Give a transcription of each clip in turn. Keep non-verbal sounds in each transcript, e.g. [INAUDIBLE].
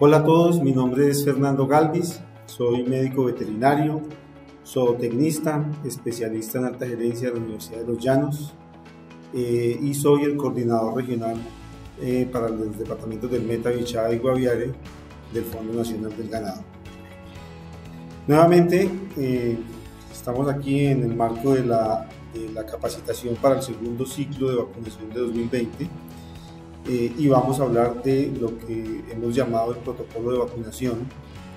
Hola a todos, mi nombre es Fernando Galvis, soy médico veterinario, zootecnista, especialista en alta gerencia de la Universidad de Los Llanos eh, y soy el coordinador regional eh, para los departamentos del Meta, Bichada y Guaviare del Fondo Nacional del Ganado. Nuevamente, eh, estamos aquí en el marco de la capacitación para el segundo ciclo de vacunación de 2020 eh, y vamos a hablar de lo que hemos llamado el protocolo de vacunación,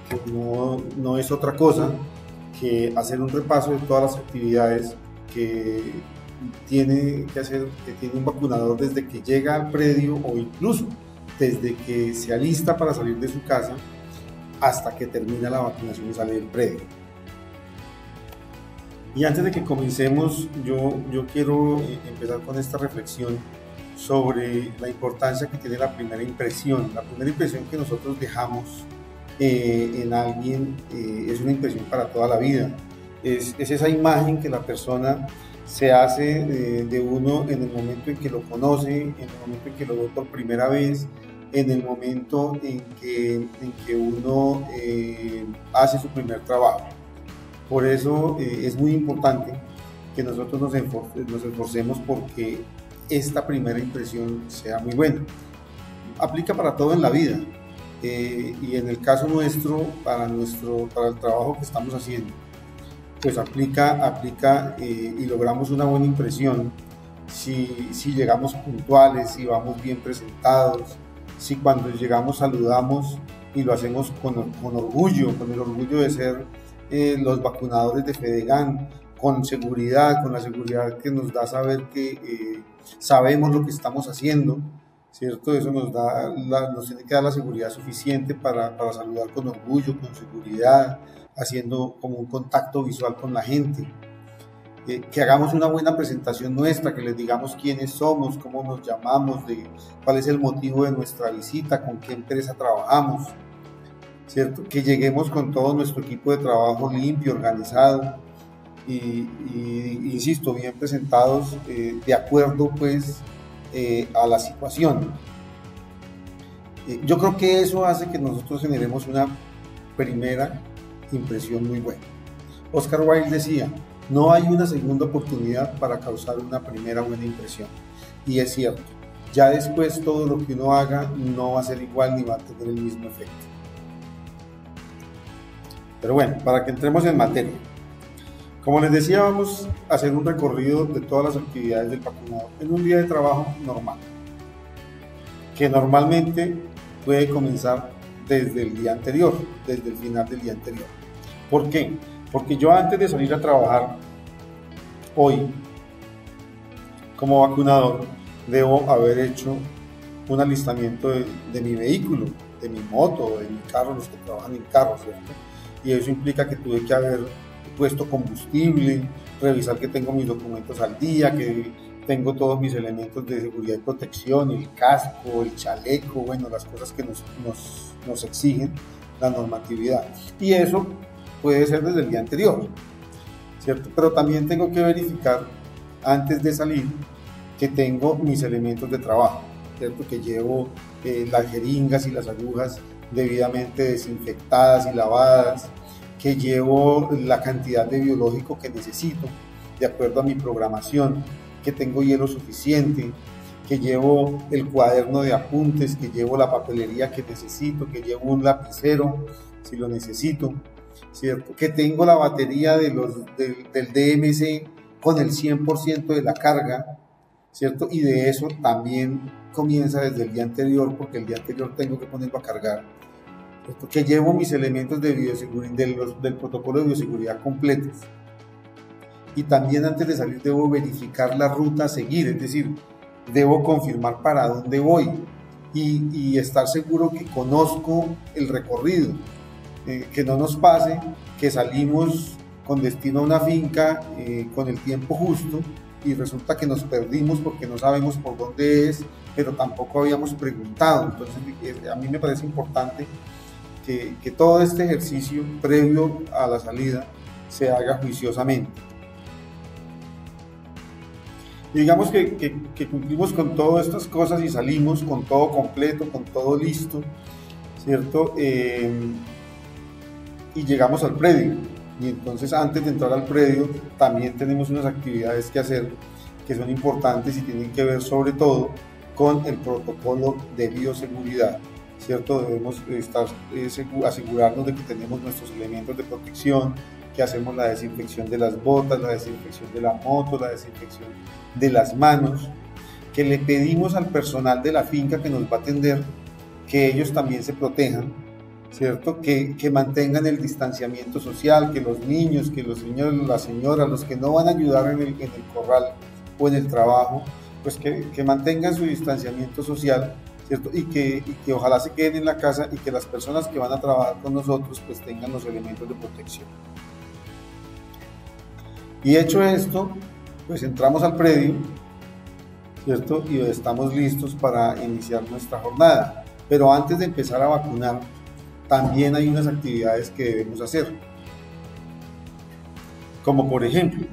que no, no es otra cosa que hacer un repaso de todas las actividades que tiene que hacer, que tiene un vacunador desde que llega al predio o incluso desde que se alista para salir de su casa hasta que termina la vacunación y sale del predio. Y antes de que comencemos, yo, yo quiero eh, empezar con esta reflexión sobre la importancia que tiene la primera impresión. La primera impresión que nosotros dejamos eh, en alguien eh, es una impresión para toda la vida. Es, es esa imagen que la persona se hace eh, de uno en el momento en que lo conoce, en el momento en que lo ve por primera vez, en el momento en que, en que uno hace su primer trabajo. Por eso es muy importante que nosotros nos, esforcemos porque esta primera impresión sea muy buena. Aplica para todo en la vida eh, y en el caso nuestro, para, nuestro, para el trabajo que estamos haciendo, pues aplica, aplica eh, y logramos una buena impresión si, si, llegamos puntuales, si vamos bien presentados, si cuando llegamos saludamos y lo hacemos con, con orgullo, con el orgullo de ser eh, los vacunadores de FEDEGAN, con seguridad, con la seguridad que nos da saber que sabemos lo que estamos haciendo, ¿cierto? Eso nos, da nos tiene que dar la seguridad suficiente para, para, saludar con orgullo, con seguridad, haciendo como un contacto visual con la gente. Eh, que hagamos una buena presentación nuestra, que les digamos quiénes somos, cómo nos llamamos, de, cuál es el motivo de nuestra visita, con qué empresa trabajamos, ¿cierto? Que lleguemos con todo nuestro equipo de trabajo limpio, organizado, y, insisto, bien presentados eh, de acuerdo pues eh, a la situación. Eh, yo creo que eso hace que nosotros generemos una primera impresión muy buena. Oscar Wilde decía, no hay una segunda oportunidad para causar una primera buena impresión. Y es cierto, ya después todo lo que uno haga no va a ser igual ni va a tener el mismo efecto. Pero bueno, para que entremos en materia. Como les decía, vamos a hacer un recorrido de todas las actividades del vacunador en un día de trabajo normal, que normalmente puede comenzar desde el día anterior, desde el final del día anterior. ¿Por qué? Porque yo antes de salir a trabajar, hoy, como vacunador, debo haber hecho un alistamiento de, de mi vehículo, de mi moto, de mi carro, los que trabajan en carro, ¿cierto? Y eso implica que tuve que haber puesto combustible, revisar que tengo mis documentos al día, que tengo todos mis elementos de seguridad y protección, el casco, el chaleco, bueno, las cosas que nos, nos, nos exigen la normatividad. Y eso puede ser desde el día anterior, ¿cierto? Pero también tengo que verificar antes de salir que tengo mis elementos de trabajo, ¿cierto? Que llevo eh, las jeringas y las agujas debidamente desinfectadas y lavadas, que llevo la cantidad de biológico que necesito de acuerdo a mi programación, que tengo hielo suficiente, que llevo el cuaderno de apuntes, que llevo la papelería que necesito, que llevo un lapicero si lo necesito, ¿cierto? Que tengo la batería del, del DMC con el 100% de la carga, ¿cierto? Y de eso también comienza desde el día anterior, porque el día anterior tengo que ponerlo a cargar que llevo mis elementos de bioseguridad, del, del protocolo de bioseguridad completos. Y también antes de salir debo verificar la ruta a seguir, es decir, debo confirmar para dónde voy y, y estar seguro que conozco el recorrido, eh, que no nos pase que salimos con destino a una finca eh, con el tiempo justo y resulta que nos perdimos porque no sabemos por dónde es, pero tampoco habíamos preguntado. Entonces, eh, a mí me parece importante que, todo este ejercicio previo a la salida se haga juiciosamente. Digamos que, que, cumplimos con todas estas cosas y salimos con todo completo, con todo listo, ¿cierto? Eh, y llegamos al predio. Y entonces antes de entrar al predio también tenemos unas actividades que hacer que son importantes y tienen que ver sobre todo con el protocolo de bioseguridad. ¿Cierto? Debemos estar, eh, asegurarnos de que tenemos nuestros elementos de protección, que hacemos la desinfección de las botas, la desinfección de la moto, la desinfección de las manos, que le pedimos al personal de la finca que nos va a atender que ellos también se protejan, ¿cierto? Que, que mantengan el distanciamiento social, que los niños, que los señores, las señoras, los que no van a ayudar en el, en el corral o en el trabajo, pues que, que mantengan su distanciamiento social Y que, y que ojalá se queden en la casa y que las personas que van a trabajar con nosotros pues tengan los elementos de protección. Y hecho esto, pues entramos al predio, ¿cierto? Y estamos listos para iniciar nuestra jornada. Pero antes de empezar a vacunar, también hay unas actividades que debemos hacer. Como por ejemplo,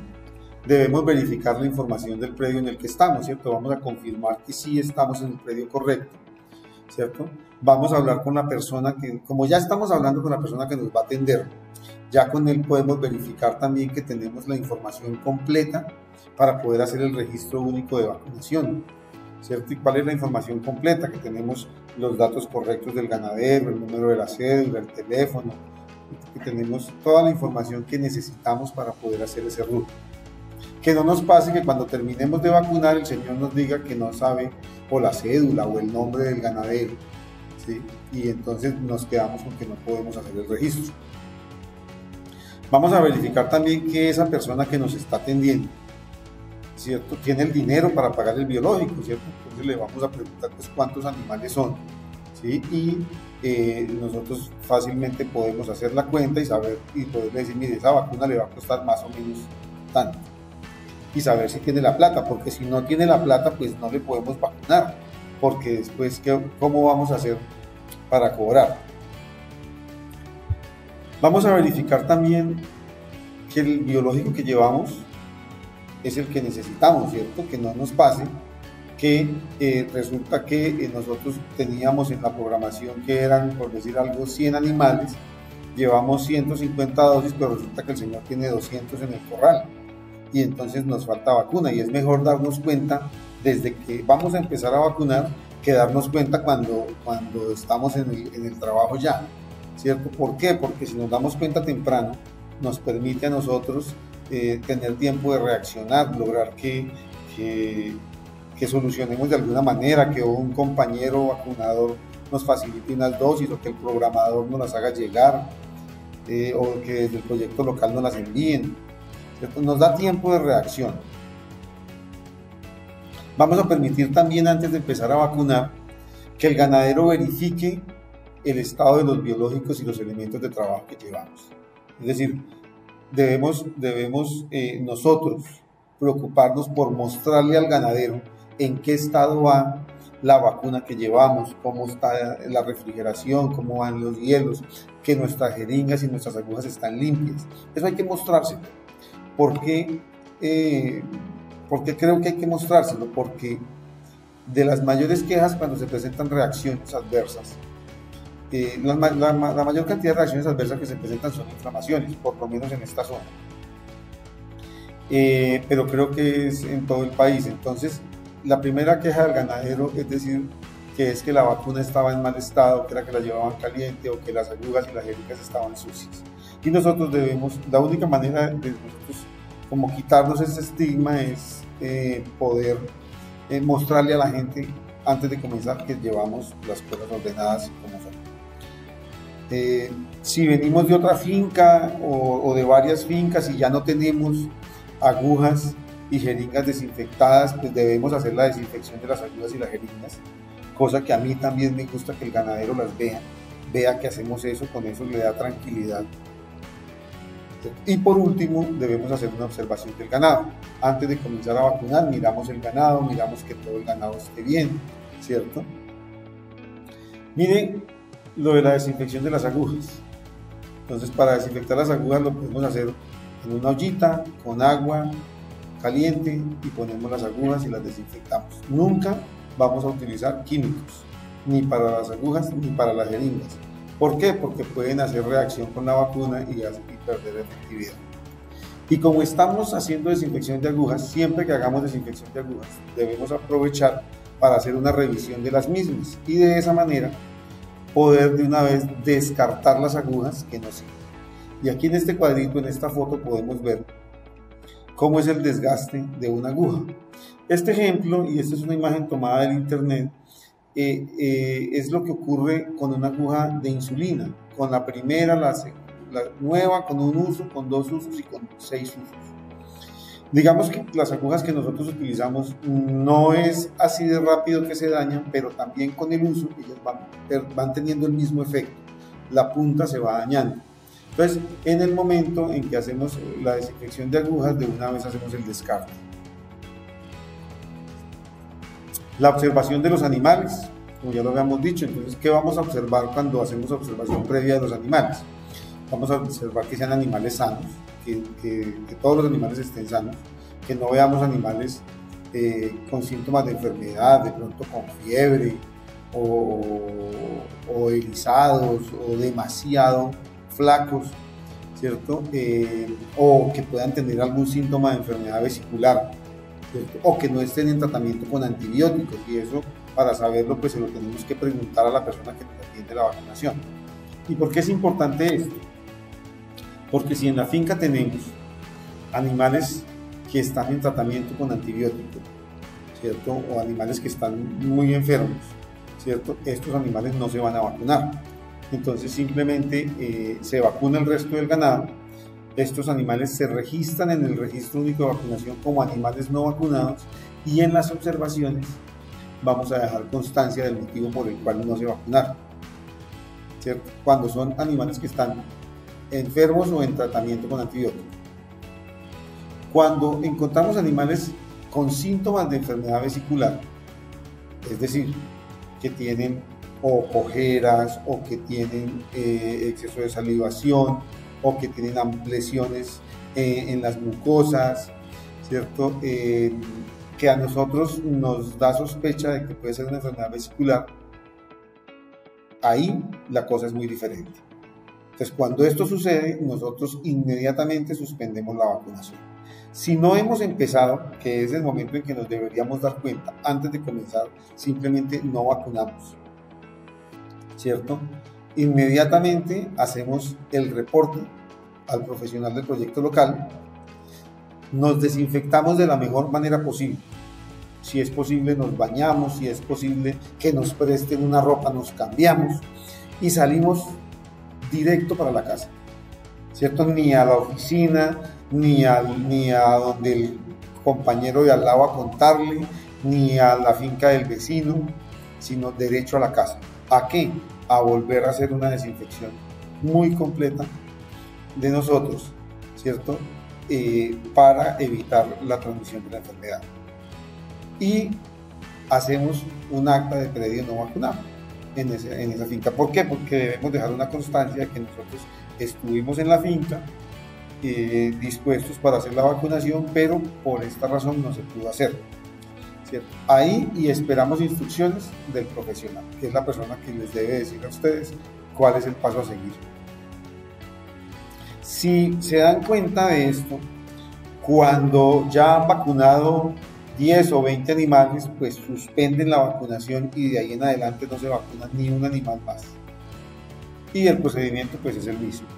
debemos verificar la información del predio en el que estamos, ¿cierto? Vamos a confirmar que sí estamos en el predio correcto, ¿cierto? Vamos a hablar con la persona que, como ya estamos hablando con la persona que nos va a atender, ya con él podemos verificar también que tenemos la información completa para poder hacer el registro único de vacunación. ¿Cierto? ¿Y cuál es la información completa? Que tenemos los datos correctos del ganadero, el número de la cédula, el teléfono, que tenemos toda la información que necesitamos para poder hacer ese RUT. Que no nos pase que cuando terminemos de vacunar el Señor nos diga que no sabe o la cédula o el nombre del ganadero. ¿sí? Y entonces nos quedamos con que no podemos hacer el registro. Vamos a verificar también que esa persona que nos está atendiendo, ¿cierto? Tiene el dinero para pagar el biológico, ¿cierto? Entonces le vamos a preguntar pues, cuántos animales son, ¿sí? Y eh, nosotros fácilmente podemos hacer la cuenta y saber y poderle decir, mire, esa vacuna le va a costar más o menos tanto. Y saber si tiene la plata, porque si no tiene la plata, pues no le podemos vacunar, porque después, ¿cómo vamos a hacer para cobrar? Vamos a verificar también que el biológico que llevamos es el que necesitamos, ¿cierto? Que no nos pase que eh, resulta que eh, nosotros teníamos en la programación que eran, por decir algo, 100 animales, llevamos 150 dosis, pero resulta que el señor tiene 200 en el corral y entonces nos falta vacuna y es mejor darnos cuenta desde que vamos a empezar a vacunar que darnos cuenta cuando, cuando estamos en el, en el trabajo ya. ¿cierto? ¿Por qué? Porque si nos damos cuenta temprano, nos permite a nosotros eh, tener tiempo de reaccionar, lograr que, que, solucionemos de alguna manera, que un compañero vacunador nos facilite unas dosis o que el programador nos las haga llegar eh, o que desde el proyecto local nos las envíen. Nos da tiempo de reacción. Vamos a permitir también antes de empezar a vacunar que el ganadero verifique el estado de los biológicos y los elementos de trabajo que llevamos. Es decir, debemos, debemos eh, nosotros preocuparnos por mostrarle al ganadero en qué estado va la vacuna que llevamos, cómo está la refrigeración, cómo van los hielos, que nuestras jeringas y nuestras agujas están limpias. Eso hay que mostrárselo. ¿Por qué, eh, porque creo que hay que mostrárselo? Porque de las mayores quejas cuando se presentan reacciones adversas eh, la, mayor cantidad de reacciones adversas que se presentan son inflamaciones, por lo menos en esta zona. Eh, pero creo que es en todo el país. Entonces, la primera queja del ganadero es decir que es que la vacuna estaba en mal estado, que era que la llevaban caliente o que las agujas y las jeringas estaban sucias. Y nosotros debemos, la única manera de como quitarnos ese estigma es eh, poder mostrarle a la gente antes de comenzar que llevamos las cosas ordenadas como son. Eh, si venimos de otra finca o, de varias fincas y ya no tenemos agujas y jeringas desinfectadas, pues debemos hacer la desinfección de las agujas y las jeringas, cosa que a mí también me gusta que el ganadero las vea, vea que hacemos eso, con eso le da tranquilidad. Y por último, debemos hacer una observación del ganado. Antes de comenzar a vacunar, miramos el ganado, miramos que todo el ganado esté bien, ¿cierto? Miren, lo de la desinfección de las agujas. Entonces, para desinfectar las agujas lo podemos hacer en una ollita con agua caliente y ponemos las agujas y las desinfectamos. Nunca vamos a utilizar químicos, ni para las agujas, ni para las jeringas. ¿Por qué? Porque pueden hacer reacción con la vacuna y, perder efectividad. Y como estamos haciendo desinfección de agujas, siempre que hagamos desinfección de agujas, debemos aprovechar para hacer una revisión de las mismas y de esa manera poder de una vez descartar las agujas que no sirven. Y aquí en este cuadrito, en esta foto, podemos ver cómo es el desgaste de una aguja. Este ejemplo, y esta es una imagen tomada del internet, eh, eh, es lo que ocurre con una aguja de insulina, con la primera, la, la nueva, con un uso, con dos usos y con seis usos. Digamos que las agujas que nosotros utilizamos no es así de rápido que se dañan, pero también con el uso ellas van, van teniendo el mismo efecto. La punta se va dañando. Entonces, en el momento en que hacemos la desinfección de agujas, de una vez hacemos el descarte. La observación de los animales, como ya lo habíamos dicho, entonces, ¿qué vamos a observar cuando hacemos observación previa de los animales? Vamos a observar que sean animales sanos, que, todos los animales estén sanos, que no veamos animales eh, con síntomas de enfermedad, de pronto con fiebre o, erizados o demasiado flacos, ¿cierto? Eh, o que puedan tener algún síntoma de enfermedad vesicular, o que no estén en tratamiento con antibióticos y eso para saberlo pues se lo tenemos que preguntar a la persona que nos atiende la vacunación. ¿Y por qué es importante esto? Porque si en la finca tenemos animales que están en tratamiento con antibióticos, ¿cierto? O animales que están muy enfermos, ¿cierto? Estos animales no se van a vacunar. Entonces simplemente eh, se vacuna el resto del ganado. Estos animales se registran en el registro único de vacunación como animales no vacunados y en las observaciones vamos a dejar constancia del motivo por el cual no se vacunaron. Cuando son animales que están enfermos o en tratamiento con antibióticos. Cuando encontramos animales con síntomas de enfermedad vesicular, es decir, que tienen o o que tienen eh, exceso de salivación o que tienen lesiones eh, en las mucosas, ¿cierto? Eh, que a nosotros nos da sospecha de que puede ser una enfermedad vesicular, ahí la cosa es muy diferente. Entonces, cuando esto sucede, nosotros inmediatamente suspendemos la vacunación. Si no hemos empezado, que es el momento en que nos deberíamos dar cuenta, antes de comenzar, simplemente no vacunamos. ¿Cierto? Inmediatamente hacemos el reporte al profesional del proyecto local, nos desinfectamos de la mejor manera posible. Si es posible, nos bañamos, si es posible que nos presten una ropa, nos cambiamos y salimos directo para la casa, ¿cierto? Ni a la oficina, ni, al, ni a donde el compañero de al lado a contarle, ni a la finca del vecino, sino derecho a la casa. ¿A qué? A volver a hacer una desinfección muy completa de nosotros, ¿cierto? Eh, para evitar la transmisión de la enfermedad. Y hacemos un acta de predio no vacunado en, esa finca. ¿Por qué? Porque debemos dejar una constancia de que nosotros estuvimos en la finca eh, dispuestos para hacer la vacunación, pero por esta razón no se pudo hacer. Ahí y esperamos instrucciones del profesional, que es la persona que les debe decir a ustedes cuál es el paso a seguir. Si se dan cuenta de esto, cuando ya han vacunado 10 o 20 animales, pues suspenden la vacunación y de ahí en adelante no se vacuna ni un animal más. Y el procedimiento pues es el mismo.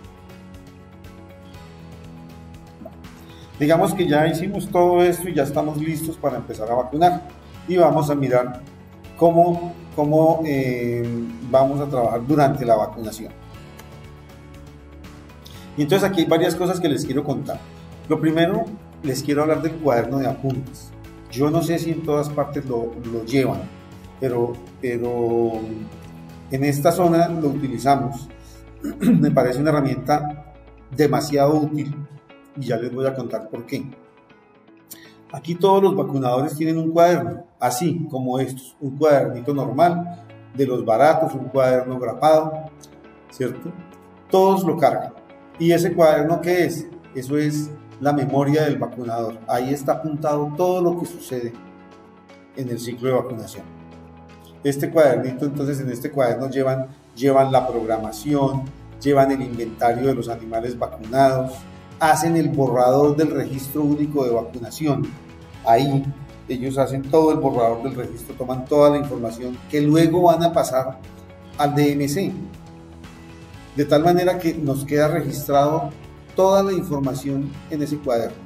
Digamos que ya hicimos todo esto y ya estamos listos para empezar a vacunar. Y vamos a mirar cómo, cómo eh, vamos a trabajar durante la vacunación. Y entonces aquí hay varias cosas que les quiero contar. Lo primero, les quiero hablar del cuaderno de apuntes. Yo no sé si en todas partes lo, llevan, pero, pero en esta zona lo utilizamos. [CLEARS THROAT] Me parece una herramienta demasiado útil y ya les voy a contar por qué. Aquí todos los vacunadores tienen un cuaderno, así como estos, un cuadernito normal de los baratos, un cuaderno grapado, ¿cierto? Todos lo cargan. ¿Y ese cuaderno qué es? Eso es la memoria del vacunador. Ahí está apuntado todo lo que sucede en el ciclo de vacunación. Este cuadernito, entonces en este cuaderno llevan, llevan la programación, llevan el inventario de los animales vacunados, hacen el borrador del registro único de vacunación. Ahí ellos hacen todo el borrador del registro, toman toda la información que luego van a pasar al DMC. De tal manera que nos queda registrado toda la información en ese cuaderno.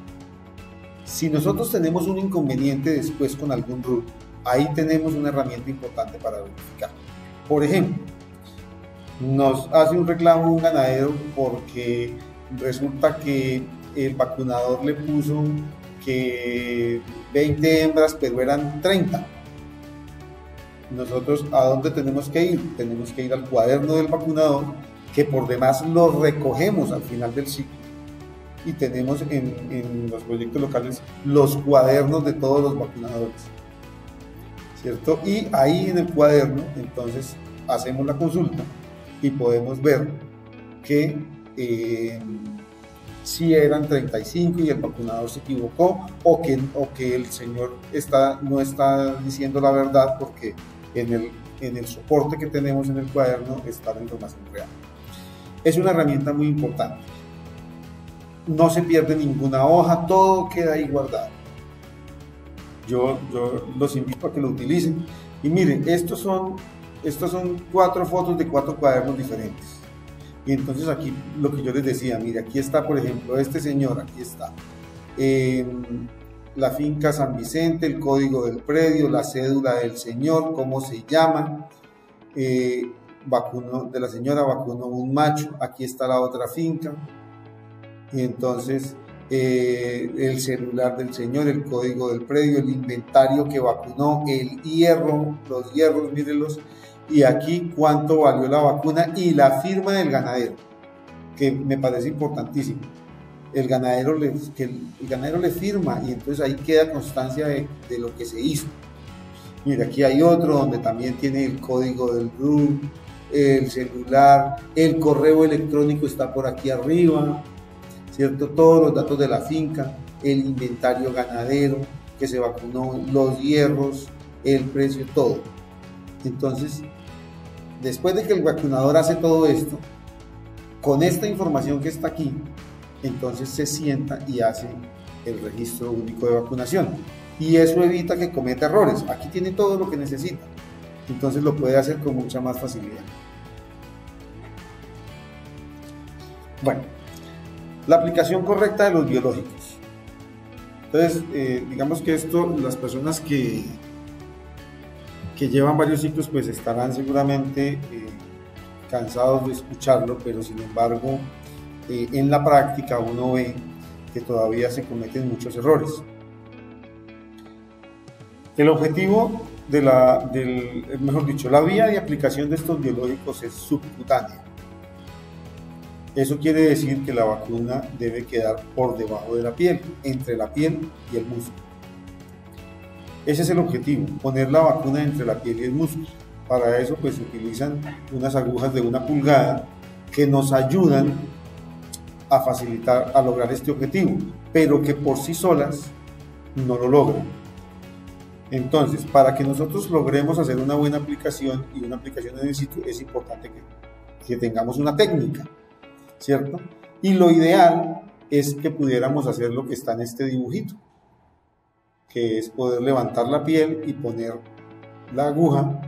Si nosotros tenemos un inconveniente después con algún root, ahí tenemos una herramienta importante para verificar. Por ejemplo, nos hace un reclamo un ganadero porque resulta que el vacunador le puso que 20 hembras, pero eran 30. Nosotros, ¿a dónde tenemos que ir? Tenemos que ir al cuaderno del vacunador, que por demás lo recogemos al final del ciclo. Y tenemos en, en los proyectos locales los cuadernos de todos los vacunadores. ¿Cierto? Y ahí en el cuaderno, entonces, hacemos la consulta y podemos ver que eh, si eran 35 y el vacunador se equivocó o que, el señor no está diciendo la verdad porque en el, soporte que tenemos en el cuaderno está la información real. Es una herramienta muy importante. No se pierde ninguna hoja, todo queda ahí guardado. Yo, los invito a que lo utilicen. Y miren, estos estos son cuatro fotos de cuatro cuadernos diferentes. Y entonces aquí lo que yo les decía, mire, aquí está, por ejemplo, este señor, aquí está. Em, la finca San Vicente, el código del predio, la cédula del señor, cómo se llama. Eh, de la señora vacunó un macho, aquí está la otra finca. Y entonces eh, el celular del señor, el código del predio, el inventario que vacunó, el hierro, los hierros, mírenlos y aquí cuánto valió la vacuna y la firma del ganadero, que me parece importantísimo. El ganadero le, que el, ganadero le firma y entonces ahí queda constancia de, de, lo que se hizo. Mira, aquí hay otro donde también tiene el código del RUM, el celular, el correo electrónico está por aquí arriba, ¿cierto? Todos los datos de la finca, el inventario ganadero que se vacunó, los hierros, el precio, todo. Entonces, después de que el vacunador hace todo esto, con esta información que está aquí, entonces se sienta y hace el registro único de vacunación. Y eso evita que cometa errores. Aquí tiene todo lo que necesita. Entonces lo puede hacer con mucha más facilidad. Bueno, la aplicación correcta de los biológicos. Entonces, eh, digamos que esto, las personas que, que llevan varios ciclos pues estarán seguramente eh, cansados de escucharlo, pero sin embargo eh, en la práctica uno ve que todavía se cometen muchos errores. El objetivo de la, del, mejor dicho, la vía de aplicación de estos biológicos es subcutánea. Eso quiere decir que la vacuna debe quedar por debajo de la piel, entre la piel y el músculo. Ese es el objetivo, poner la vacuna entre la piel y el músculo. Para eso pues utilizan unas agujas de una pulgada que nos ayudan a facilitar, a lograr este objetivo, pero que por sí solas no lo logran. Entonces, para que nosotros logremos hacer una buena aplicación y una aplicación en el sitio, es importante que, que tengamos una técnica, ¿cierto? Y lo ideal es que pudiéramos hacer lo que está en este dibujito que es poder levantar la piel y poner la aguja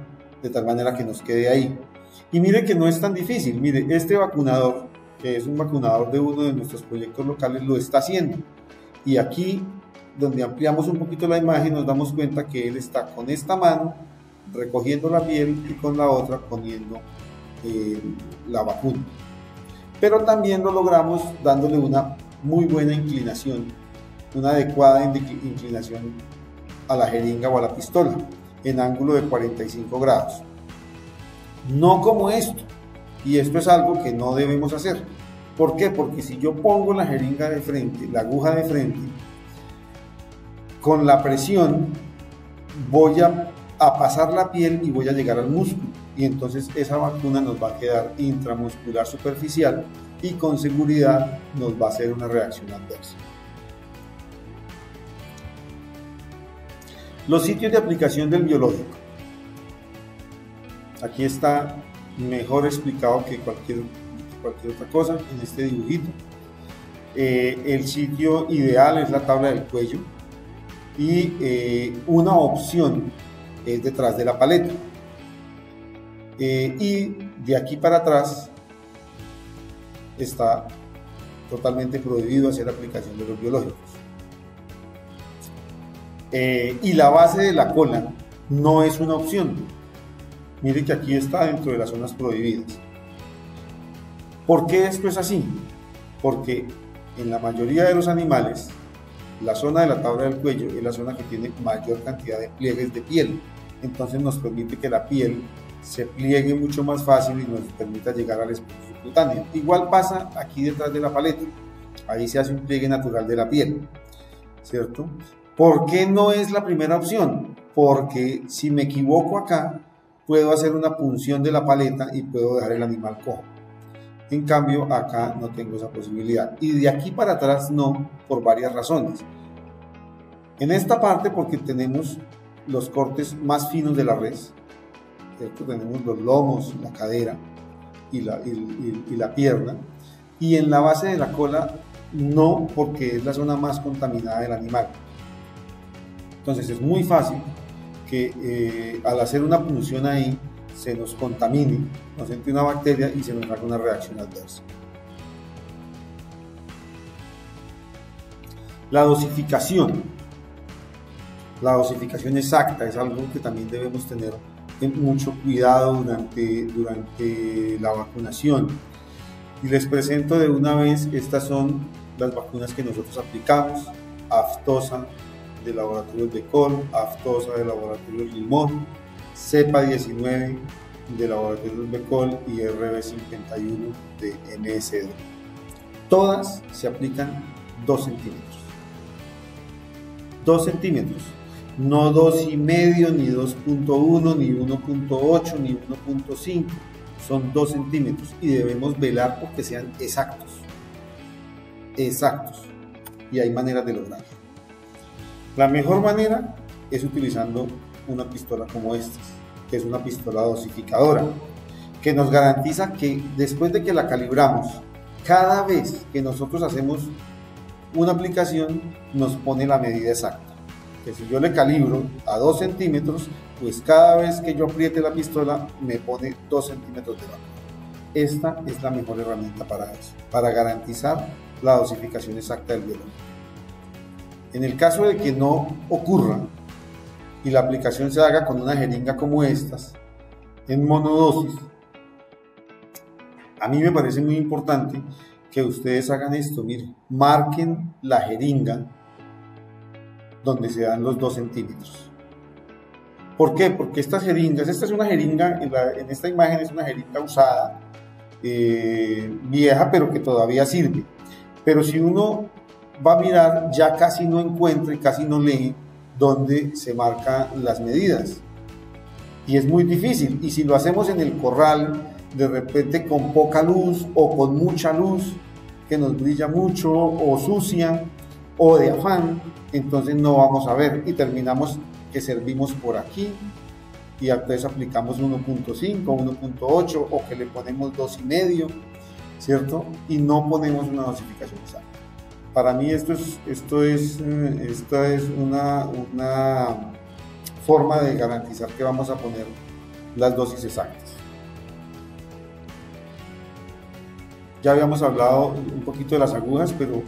de tal manera que nos quede ahí. Y mire que no es tan difícil, mire, este vacunador, que es un vacunador de uno de nuestros proyectos locales, lo está haciendo. Y aquí, donde ampliamos un poquito la imagen, nos damos cuenta que él está con esta mano recogiendo la piel y con la otra poniendo eh, la vacuna. Pero también lo logramos dándole una muy buena inclinación una adecuada inclinación a la jeringa o a la pistola en ángulo de 45 grados. No como esto. Y esto es algo que no debemos hacer. ¿Por qué? Porque si yo pongo la jeringa de frente, la aguja de frente, con la presión voy a, pasar la piel y voy a llegar al músculo. Y entonces esa vacuna nos va a quedar intramuscular superficial y con seguridad nos va a hacer una reacción adversa. Los sitios de aplicación del biológico. Aquí está mejor explicado que cualquier, cualquier otra cosa en este dibujito. Eh, el sitio ideal es la tabla del cuello y eh, una opción es detrás de la paleta. Eh, y de aquí para atrás está totalmente prohibido hacer aplicación de los biológicos. Y la base de la cola no es una opción. Mire que aquí está dentro de las zonas prohibidas. ¿Por qué esto es así? Porque en la mayoría de los animales, la zona de la tabla del cuello es la zona que tiene mayor cantidad de pliegues de piel. Entonces nos permite que la piel se pliegue mucho más fácil y nos permita llegar al espacio cutáneo. Igual pasa aquí detrás de la paleta. Ahí se hace un pliegue natural de la piel. ¿Cierto? ¿Por qué no es la primera opción? Porque si me equivoco acá, puedo hacer una punción de la paleta y puedo dejar el animal cojo. En cambio, acá no tengo esa posibilidad. Y de aquí para atrás no, por varias razones. En esta parte porque tenemos los cortes más finos de la res. Tenemos los lomos, la cadera y la, y la pierna. Y en la base de la cola no, porque es la zona más contaminada del animal. Entonces es muy fácil que eh, al hacer una punción ahí se nos contamine, nos entre una bacteria y se nos haga una reacción adversa. La dosificación. La dosificación exacta es algo que también debemos tener mucho cuidado durante, durante la vacunación. Y les presento de una vez, estas son las vacunas que nosotros aplicamos, aftosa, de laboratorios de Col, Aftosa de laboratorios Limón, CEPA 19 de laboratorios de Col y RB51 de MSD. Todas se aplican 2 centímetros. 2 centímetros, no 2,5, ni 2.1, ni 1.8, ni 1.5. Son 2 centímetros y debemos velar porque sean exactos. Exactos. Y hay maneras de lograrlo. La mejor manera es utilizando una pistola como esta, que es una pistola dosificadora, que nos garantiza que después de que la calibramos, cada vez que nosotros hacemos una aplicación, nos pone la medida exacta. Que si yo le calibro a 2 centímetros, pues cada vez que yo apriete la pistola, me pone 2 centímetros de vacuna. Esta es la mejor herramienta para eso, para garantizar la dosificación exacta del biológico. En el caso de que no ocurra y la aplicación se haga con una jeringa como estas, en monodosis, a mí me parece muy importante que ustedes hagan esto, miren, marquen la jeringa donde se dan los 2 centímetros. ¿Por qué? Porque estas jeringas, esta es una jeringa, en, esta imagen es una jeringa usada, eh, vieja, pero que todavía sirve. Pero si uno va a mirar, ya casi no encuentra y casi no lee dónde se marcan las medidas. Y es muy difícil. Y si lo hacemos en el corral, de repente con poca luz o con mucha luz, que nos brilla mucho o sucia o de afán, entonces no vamos a ver y terminamos que servimos por aquí y entonces aplicamos 1.5, 1.8 o que le ponemos 2,5, ¿cierto? Y no ponemos una dosificación exacta para mí esto es, esto es, eh, es una, una forma de garantizar que vamos a poner las dosis exactas. Ya habíamos hablado un poquito de las agujas, pero,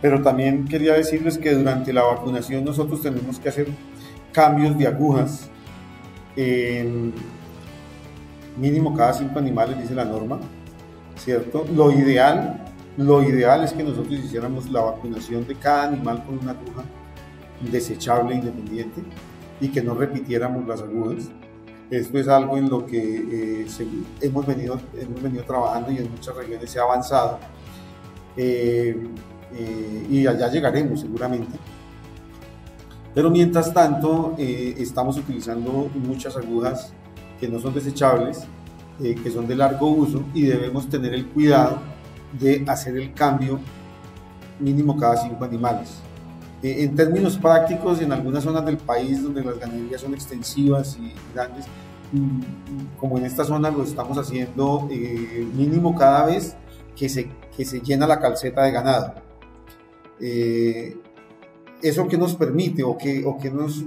pero también quería decirles que durante la vacunación nosotros tenemos que hacer cambios de agujas, mínimo cada cinco animales, dice la norma, ¿cierto? Lo ideal lo ideal es que nosotros hiciéramos la vacunación de cada animal con una aguja desechable independiente y que no repitiéramos las agujas. Esto es algo en lo que eh, hemos, venido, hemos venido trabajando y en muchas regiones se ha avanzado. Eh, eh, y allá llegaremos seguramente. Pero mientras tanto, estamos utilizando muchas agujas que no son desechables, que son de largo uso y debemos tener el cuidado de hacer el cambio mínimo cada cinco animales. Eh, en términos prácticos, en algunas zonas del país donde las ganaderías son extensivas y grandes, mm, como en esta zona lo estamos haciendo eh, mínimo cada vez que se, que se llena la calceta de ganado. Eh, ¿Eso que nos permite o que, o que nos,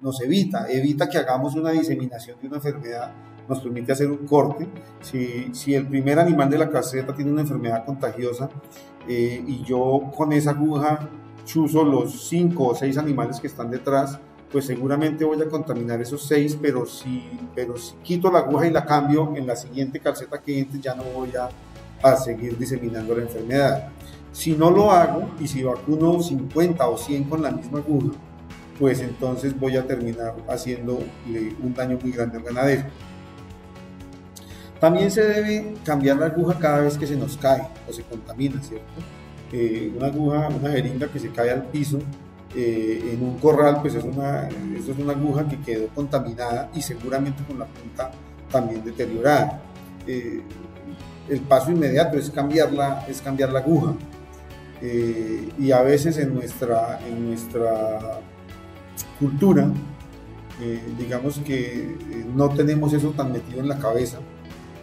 nos evita? Evita que hagamos una diseminación de una enfermedad, nos permite hacer un corte. Si, si el primer animal de la calceta tiene una enfermedad contagiosa eh, y yo con esa aguja chuzo los cinco o seis animales que están detrás, pues seguramente voy a contaminar esos seis, pero si, pero si quito la aguja y la cambio en la siguiente calceta que entre, ya no voy a, a seguir diseminando la enfermedad. Si no lo hago y si vacuno 50 o 100 con la misma aguja, pues entonces voy a terminar haciendo un daño muy grande al ganadero. También se debe cambiar la aguja cada vez que se nos cae o se contamina, ¿cierto? Eh, una aguja, una jeringa que se cae al piso eh, en un corral, pues es una, es una aguja que quedó contaminada y seguramente con la punta también deteriorada. Eh, el paso inmediato es cambiar la, es cambiar la aguja. Y a veces en nuestra, en nuestra cultura, digamos que no tenemos eso tan metido en la cabeza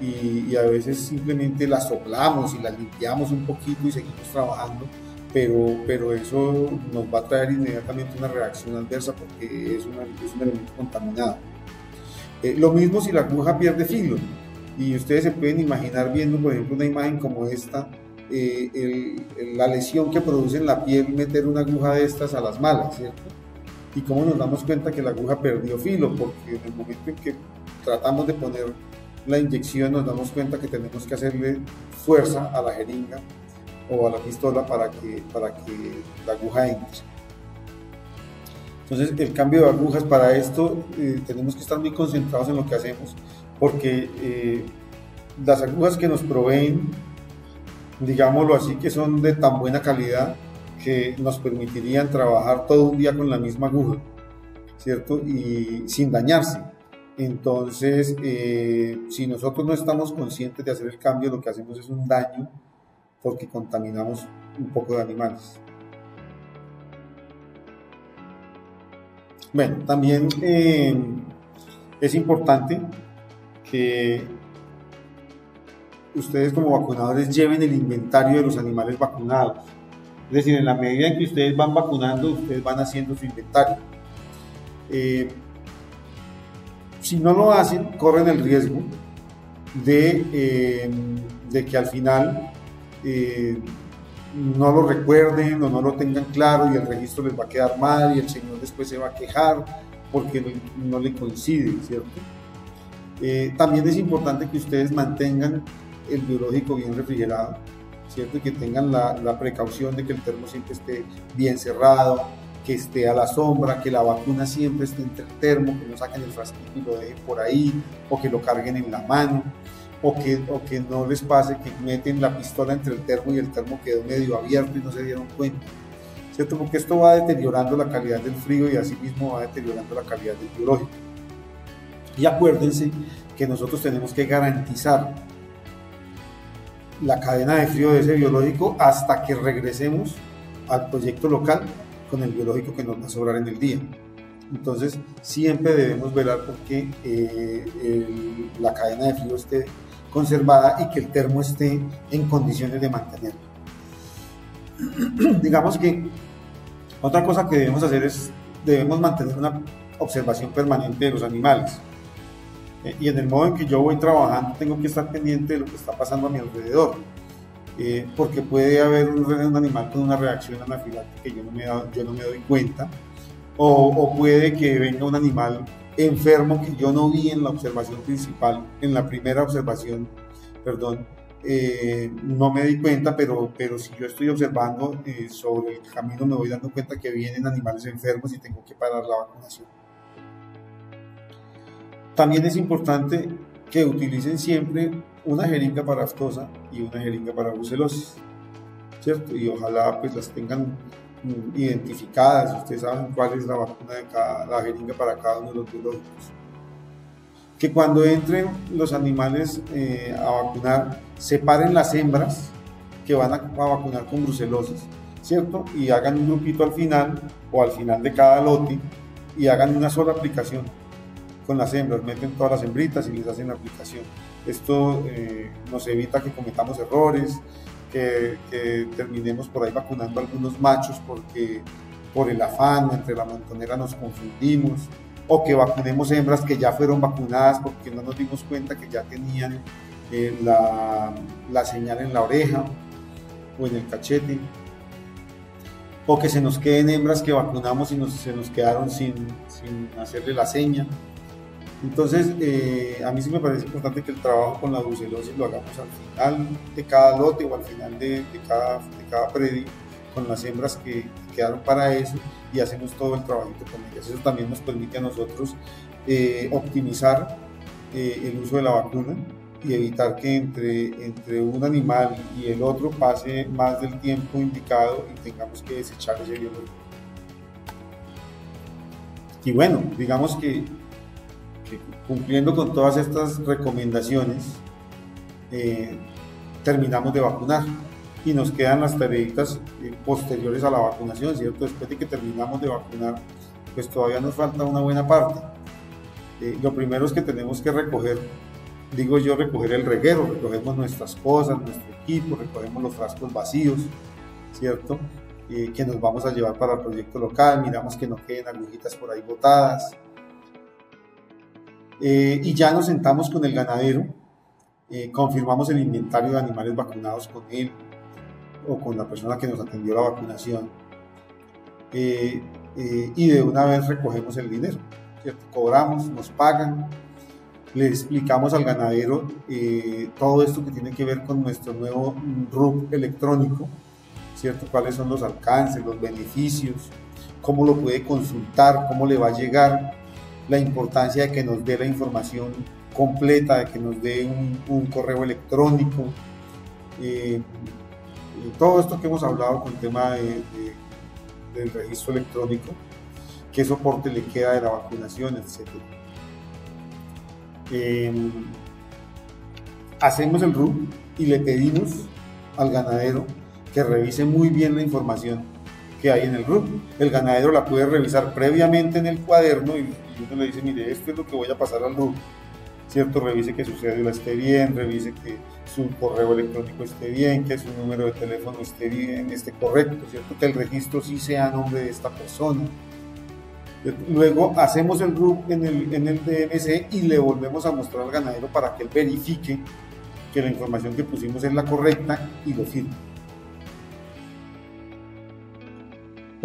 y, a veces simplemente la soplamos y la limpiamos un poquito y seguimos trabajando, pero, pero eso nos va a traer inmediatamente una reacción adversa porque es, una, es un elemento contaminado. lo mismo si la aguja pierde filo y ustedes se pueden imaginar viendo, por ejemplo, una imagen como esta, eh, la lesión que produce en la piel meter una aguja de estas a las malas, ¿cierto? Y cómo nos damos cuenta que la aguja perdió filo, porque en el momento en que tratamos de poner la inyección nos damos cuenta que tenemos que hacerle fuerza a la jeringa o a la pistola para que, para que la aguja entre. Entonces, el cambio de agujas para esto eh, tenemos que estar muy concentrados en lo que hacemos, porque eh, las agujas que nos proveen digámoslo así, que son de tan buena calidad que nos permitirían trabajar todo un día con la misma aguja, ¿cierto? Y sin dañarse. Entonces, eh, si nosotros no estamos conscientes de hacer el cambio, lo que hacemos es un daño porque contaminamos un poco de animales. Bueno, también eh, es importante que ustedes como vacunadores lleven el inventario de los animales vacunados. Es decir, en la medida en que ustedes van vacunando, ustedes van haciendo su inventario. Eh, si no lo hacen, corren el riesgo de, eh, de que al final eh, no lo recuerden o no lo tengan claro y el registro les va a quedar mal y el señor después se va a quejar porque no, le coincide, ¿cierto? también es importante que ustedes mantengan el biológico bien refrigerado, ¿cierto? Y que tengan la, precaución de que el termo siempre esté bien cerrado, que esté a la sombra, que la vacuna siempre esté entre el termo, que no saquen el frasquito y lo dejen por ahí, o que lo carguen en la mano, o que, o que no les pase que meten la pistola entre el termo y el termo quedó medio abierto y no se dieron cuenta. ¿Cierto? Porque esto va deteriorando la calidad del frío y así mismo va deteriorando la calidad del biológico. Y acuérdense que nosotros tenemos que garantizar la cadena de frío de ese biológico hasta que regresemos al proyecto local con el biológico que nos va a sobrar en el día. Entonces, siempre debemos velar porque eh, la cadena de frío esté conservada y que el termo esté en condiciones de mantenerlo. [CLEARS THROAT] Digamos que otra cosa que debemos hacer es, debemos mantener una observación permanente de los animales. Eh, y en el modo en que yo voy trabajando tengo que estar pendiente de lo que está pasando a mi alrededor, eh, porque puede haber un, animal con una reacción anafiláctica que yo no me, yo no me doy cuenta, o, o, puede que venga un animal enfermo que yo no vi en la observación principal, en la primera observación, perdón, eh, no me di cuenta, pero, pero si yo estoy observando sobre el camino me voy dando cuenta que vienen animales enfermos y tengo que parar la vacunación. También es importante que utilicen siempre una jeringa para aftosa y una jeringa para brucelosis, ¿cierto? Y ojalá pues las tengan identificadas, ustedes saben cuál es la vacuna de cada, la jeringa para cada uno de los biológicos. Que cuando entren los animales eh, a vacunar, separen las hembras que van a, a vacunar con brucelosis, ¿cierto? Y hagan un grupito al final o al final de cada lote y hagan una sola aplicación con las hembras, meten todas las hembritas y les hacen la aplicación. Esto eh, nos evita que cometamos errores, que, terminemos por ahí vacunando algunos machos porque por el afán entre la montonera nos confundimos, o que vacunemos hembras que ya fueron vacunadas porque no nos dimos cuenta que ya tenían eh, la, la señal en la oreja o en el cachete o que se nos queden hembras que vacunamos y se nos quedaron sin, sin hacerle la seña. Entonces, eh, a mí sí me parece importante que el trabajo con la brucelosis lo hagamos al final de cada lote o al final de, de cada, de cada predio con las hembras que, quedaron para eso y hacemos todo el trabajito con ellas. Eso también nos permite a nosotros eh, optimizar eh, el uso de la vacuna y evitar que entre, entre un animal y el otro pase más del tiempo indicado y tengamos que desechar ese biológico. Y bueno, digamos que, cumpliendo con todas estas recomendaciones, eh, terminamos de vacunar y nos quedan las tareitas eh, posteriores a la vacunación, ¿cierto? Después de que terminamos de vacunar, pues todavía nos falta una buena parte. Eh, lo primero es que tenemos que recoger digo yo, recoger el reguero, recogemos nuestras cosas, nuestro equipo, recogemos los frascos vacíos, ¿cierto? Eh, que nos vamos a llevar para el proyecto local, miramos que no queden agujitas por ahí botadas. Eh, y ya nos sentamos con el ganadero, eh, confirmamos el inventario de animales vacunados con él o con la persona que nos atendió la vacunación. y de una vez recogemos el dinero. Cobramos, nos pagan, le explicamos al ganadero eh, todo esto que tiene que ver con nuestro nuevo RUP electrónico, ¿cierto? Cuáles son los alcances, los beneficios, cómo lo puede consultar, cómo le va a llegar, la importancia de que nos dé la información completa, de que nos dé un, correo electrónico, eh, todo esto que hemos hablado con el tema del registro electrónico, qué soporte le queda de la vacunación, etcétera. Em, hacemos el RUP y le pedimos al ganadero que revise muy bien la información que hay en el RUP. El ganadero la puede revisar previamente en el cuaderno y, uno le dice, mire, esto es lo que voy a pasar al RUP. ¿Cierto? Revise que su cédula esté bien, revise que su correo electrónico esté bien, que su número de teléfono esté bien, esté correcto, ¿cierto? Que el registro sí sea a nombre de esta persona Luego hacemos el RUP en el, en el DMC y le volvemos a mostrar al ganadero para que él verifique que la información que pusimos es la correcta y lo firme.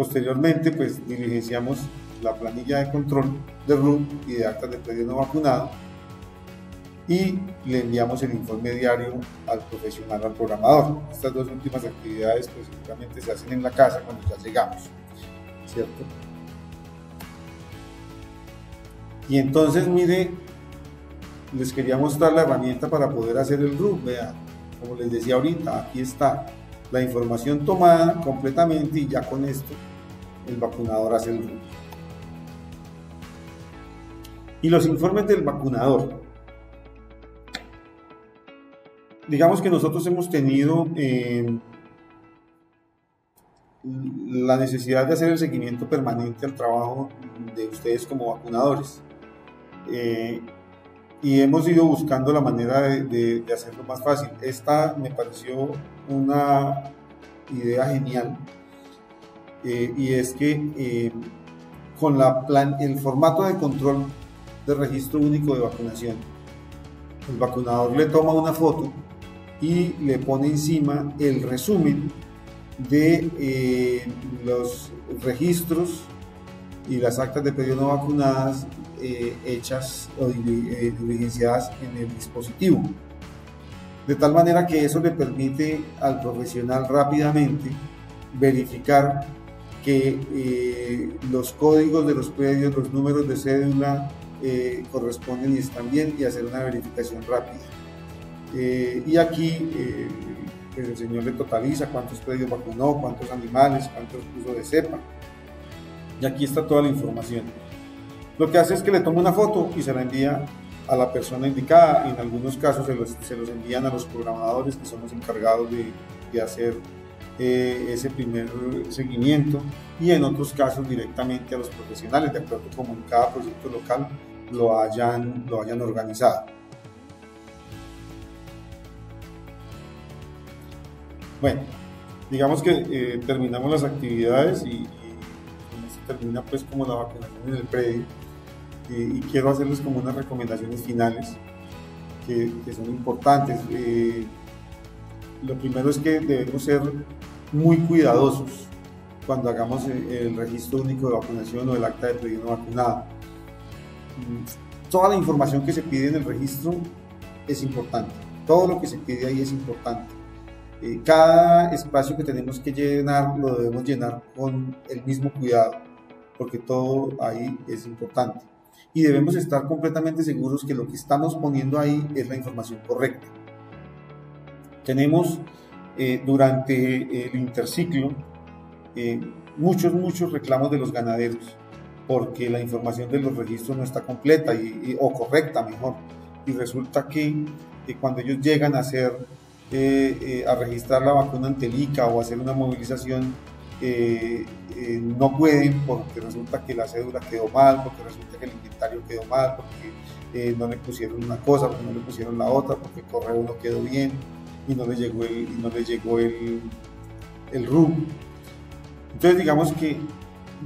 Posteriormente, pues diligenciamos la planilla de control de RUP y de actas de predio no vacunado y le enviamos el informe diario al profesional, al programador. Estas dos últimas actividades pues seguramente se hacen en la casa cuando ya llegamos, ¿cierto? Y entonces, mire, les quería mostrar la herramienta para poder hacer el RUP. Vean, como les decía ahorita, aquí está la información tomada completamente y ya con esto el vacunador hace el RUP. Y los informes del vacunador. Digamos que nosotros hemos tenido eh, la necesidad de hacer el seguimiento permanente al trabajo de ustedes como vacunadores. Eh, y hemos ido buscando la manera de, hacerlo más fácil. Esta me pareció una idea genial eh, y es que eh, con la plan, el formato de control de registro único de vacunación, el vacunador le toma una foto y le pone encima el resumen de los registros y las actas de pedido no vacunadas eh, hechas o eh, diligenciadas en el dispositivo. De tal manera que eso le permite al profesional rápidamente verificar que eh, los códigos de los predios, los números de cédula corresponden y están bien y hacer una verificación rápida. y aquí pues el señor le totaliza cuántos predios vacunó, cuántos animales, cuántos puso de cepa. Y aquí está toda la información. Lo que hace es que le toma una foto y se la envía a la persona indicada. En algunos casos se los, se los envían a los programadores que son los encargados de, de hacer eh, ese primer seguimiento y en otros casos directamente a los profesionales, de acuerdo con cada proyecto local lo hayan, lo hayan organizado. Bueno, digamos que eh, terminamos las actividades y, termina pues como la vacunación en el predio y quiero hacerles como unas recomendaciones finales que, son importantes. Eh, lo primero es que debemos ser muy cuidadosos cuando hagamos el, registro único de vacunación o el acta de pedido vacunado. Mm, toda la información que se pide en el registro es importante. Todo lo que se pide ahí es importante. Eh, cada espacio que tenemos que llenar lo debemos llenar con el mismo cuidado, porque todo ahí es importante. Y debemos estar completamente seguros que lo que estamos poniendo ahí es la información correcta. Tenemos eh, durante el interciclo eh, muchos, muchos reclamos de los ganaderos porque la información de los registros no está completa y, o correcta mejor. Y resulta que cuando ellos llegan a hacer, eh, a registrar la vacuna antelica o hacer una movilización, no pueden porque resulta que la cédula quedó mal, porque resulta que el inventario quedó mal, porque no le pusieron una cosa, porque no le pusieron la otra, porque el correo no quedó bien y no le llegó el, y no le llegó el, el RUM. Entonces digamos que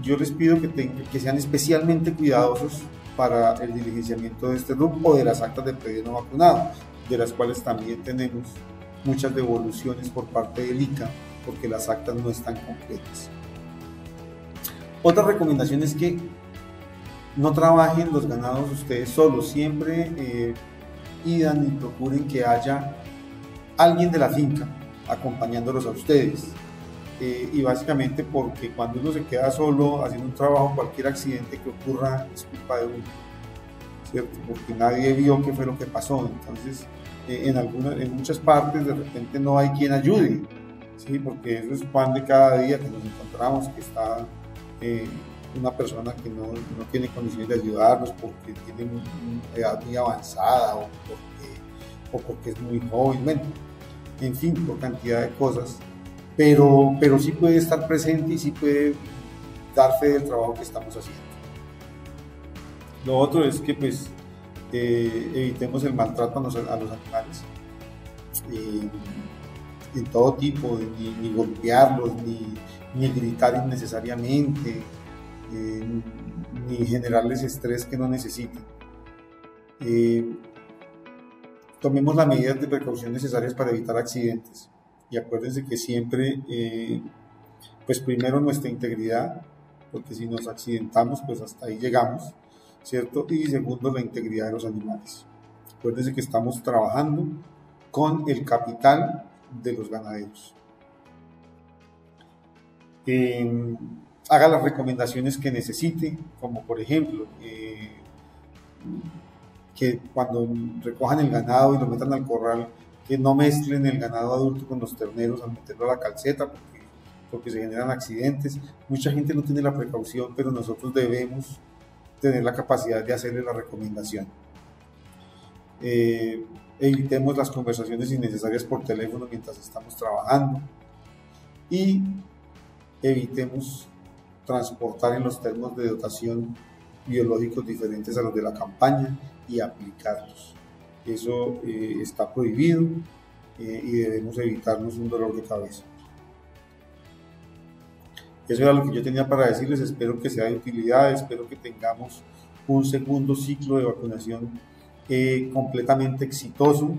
yo les pido que, sean especialmente cuidadosos para el diligenciamiento de este RUM o de las actas de pedido no vacunado, de las cuales también tenemos muchas devoluciones por parte del ICA porque las actas no están completas. Otra recomendación es que no trabajen los ganados ustedes solos, siempre eh, idan y procuren que haya alguien de la finca acompañándolos a ustedes. Eh, y básicamente porque cuando uno se queda solo haciendo un trabajo, cualquier accidente que ocurra es culpa de uno, ¿cierto? Porque nadie vio qué fue lo que pasó. Entonces, eh, en, algunas, en muchas partes de repente no hay quien ayude, ¿sí? Porque eso es pan de cada día que nos encontramos, que está eh, una persona que no, no, tiene condiciones de ayudarnos porque tiene una edad muy avanzada o porque, o porque es muy joven. Bueno, en fin, por cantidad de cosas, pero, pero sí puede estar presente y sí puede dar fe del trabajo que estamos haciendo. Lo otro es que pues eh, evitemos el maltrato a los, animales eh, en todo tipo, ni, golpearlos, ni, gritar innecesariamente, eh, ni generarles estrés que no necesiten tomemos las medidas de precaución necesarias para evitar accidentes. Y acuérdense que siempre, eh, pues primero nuestra integridad, porque si nos accidentamos, pues hasta ahí llegamos, ¿cierto? Y segundo, la integridad de los animales. Acuérdense que estamos trabajando con el capital de los ganaderos. Em, haga las recomendaciones que necesite, como por ejemplo, eh, que cuando recojan el ganado y lo metan al corral, que no mezclen el ganado adulto con los terneros al meterlo a la calceta, porque, porque se generan accidentes. Mucha gente no tiene la precaución, pero nosotros debemos tener la capacidad de hacerle la recomendación. Eh, evitemos las conversaciones innecesarias por teléfono mientras estamos trabajando y evitemos transportar en los termos de dotación biológicos diferentes a los de la campaña y aplicarlos. Eso eh, está prohibido eh, y debemos evitarnos un dolor de cabeza. Eso era lo que yo tenía para decirles, espero que sea de utilidad, espero que tengamos un segundo ciclo de vacunación eh, completamente exitoso.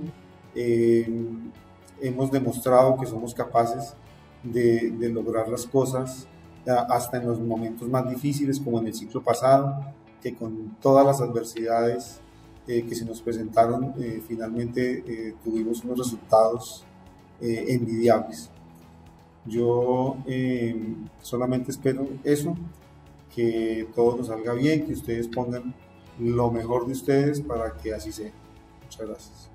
hemos demostrado que somos capaces de, de lograr las cosas hasta en los momentos más difíciles como en el ciclo pasado, que con todas las adversidades eh, que se nos presentaron, eh, finalmente eh, tuvimos unos resultados envidiables. Yo solamente espero eso, que todo nos salga bien, que ustedes pongan lo mejor de ustedes para que así sea. Muchas gracias.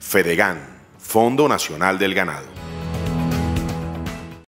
Fedegan, Fondo Nacional del Ganado.